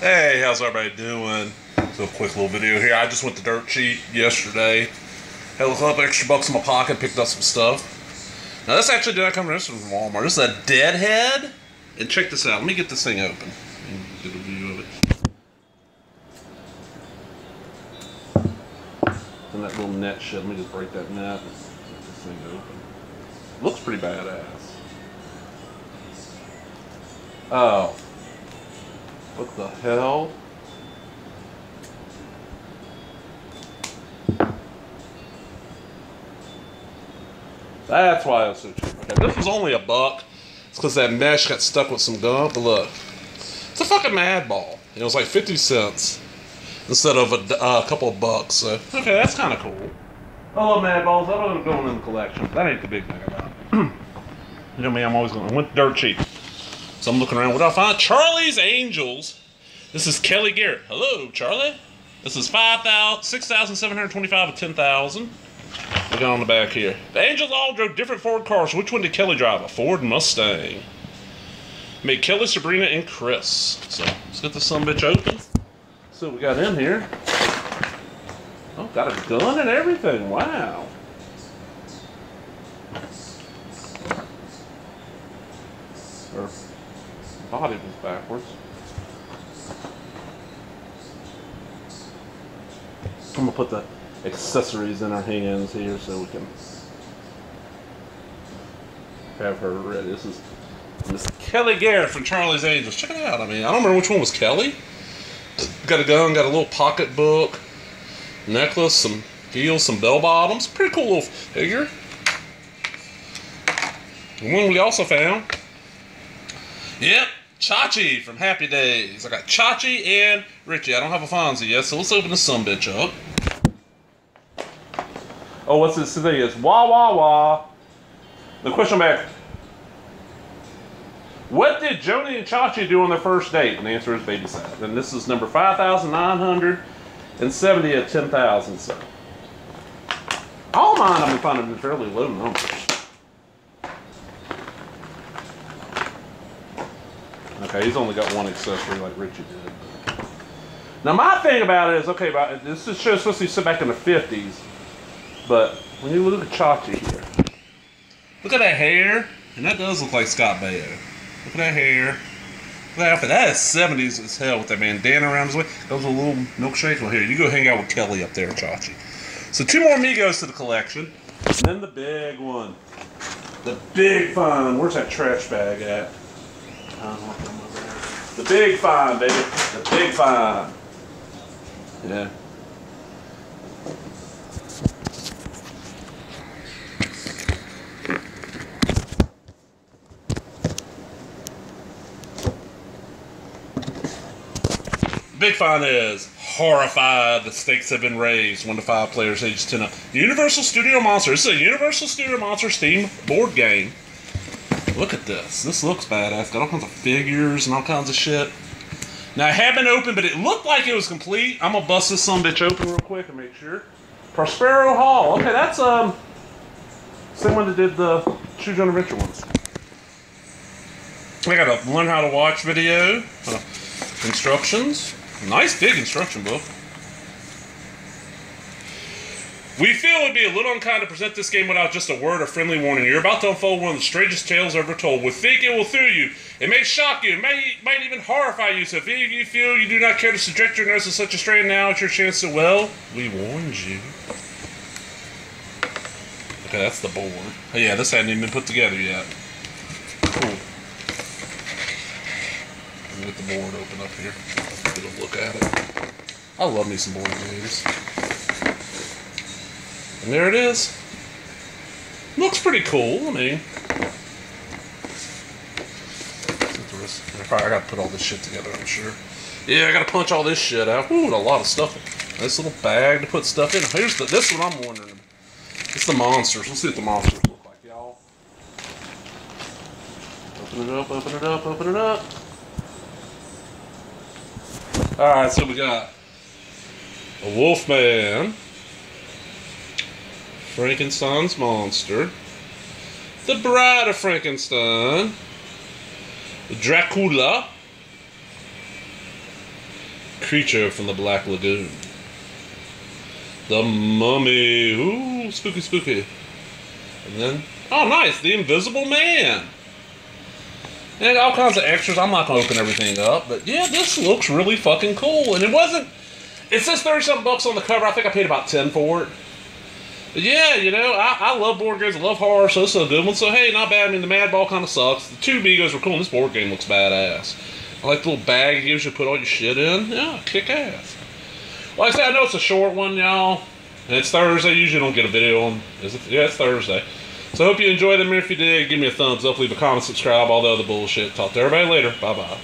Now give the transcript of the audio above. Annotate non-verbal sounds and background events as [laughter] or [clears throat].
Hey, how's everybody doing? So quick little video here. I just went to Dirt Cheap yesterday. Had a couple extra bucks in my pocket, picked up some stuff. Now this actually did not come from Walmart. This is a Deadhead. And check this out. Let me get this thing open. Get a view of it. And that little net shit. Let me just break that net. and Get this thing open. Looks pretty badass. Oh. What the hell? That's why it was so cheap. Okay, this was only a buck. It's because that mesh got stuck with some gum. But look, it's a fucking Madball. It was like 50 cents instead of a uh, couple of bucks. So, okay, that's kind of cool. I love Madballs. I don't go in the collection. That ain't the big thing about it. [clears throat] you know me, I'm always going. I went dirt cheap. So I'm looking around. What do I find? Charlie's Angels. This is Kelly Garrett. Hello, Charlie. This is 5,000, 6,725 to 10,000. Look on the back here. The Angels all drove different Ford cars. Which one did Kelly drive? A Ford Mustang. Made Kelly, Sabrina, and Chris. So let's get this some bitch open. See what we got in here. Oh, got a gun and everything. Wow. Her body was backwards. I'm gonna put the accessories in our hands here so we can have her ready. This is Miss Kelly Garrett from Charlie's Angels. Check it out. I mean, I don't remember which one was Kelly. Got a gun, got a little pocketbook, necklace, some heels, some bell bottoms. Pretty cool little figure. The one we also found. Yep, Chachi from Happy Days. I got Chachi and Richie. I don't have a Fonzie yet, so let's open this some bitch up. Oh, what's this thing? Is wah wah wah. The question back. What did Joanie and Chachi do on their first date? And the answer is babysat. And this is number 5,970 at 10,000. So, all mine I've been finding fairly low numbers. Okay, he's only got one accessory like Richie did. Now my thing about it is, okay, this is supposed to be set back in the 50s, but when you look at Chachi here, look at that hair, and that does look like Scott Baio. Look at that hair. Look at that outfit. That is 70s as hell with that bandana around his waist. Those are little milkshakes. Well, here, you go hang out with Kelly up there, Chachi. So two more Megos to the collection. And then the big one. The big fun. Where's that trash bag at? The big find, baby. The big find. Yeah. Big find is horrified. The stakes have been raised. One to five players, age ten up. Universal Studio Monster. This is a Universal Studio Monster Steam board game. Look at this. This looks badass. Got all kinds of figures and all kinds of shit. Now, it had been open, but it looked like it was complete. I'm gonna bust this some bitch open real quick and make sure. Prospero Hall. Okay, that's um same one that did the Your Own Adventure ones. I got a learn how to watch video. Uh, instructions. Nice big instruction book. We feel it would be a little unkind to present this game without just a word of friendly warning. You're about to unfold one of the strangest tales ever told. We think it will thrill you. It may shock you. It may, might even horrify you. So if any of you feel you do not care to subject your nose to such a strain, now it's your chance to, well, we warned you. Okay, that's the board. Oh, yeah, this hadn't even been put together yet. Cool. Let the board open up here. Get a look at it. I love me some board games. And there it is. Looks pretty cool. I mean, I gotta put all this shit together. I'm sure. Yeah, I gotta punch all this shit out. Ooh, a lot of stuff. Nice little bag to put stuff in. Here's the. This one I'm wondering. It's the monsters. Let's see what the monsters look like, y'all. Open it up. Open it up. Open it up. All right, so we got a Wolfman. Frankenstein's monster, the Bride of Frankenstein, Dracula, creature from the Black Lagoon. The Mummy. Ooh, spooky, spooky. And then, oh, nice, the Invisible Man. And all kinds of extras. I'm not gonna open everything up, but yeah, this looks really fucking cool. And it wasn't. It says thirty something bucks on the cover. I think I paid about ten for it. Yeah, you know, I, I love board games. I love horror, so this is a good one. So hey, not bad. I mean, the Madball kind of sucks. The two Megos were cool. And this board game looks badass. I like the little bag it gives you to put all your shit in. Yeah, kick ass. Like I said, I know it's a short one, y'all. It's Thursday. Usually don't get a video on. Is it? Yeah, it's Thursday. So I hope you enjoyed them. If you did, give me a thumbs up, leave a comment, subscribe, all the other bullshit. Talk to everybody later. Bye bye.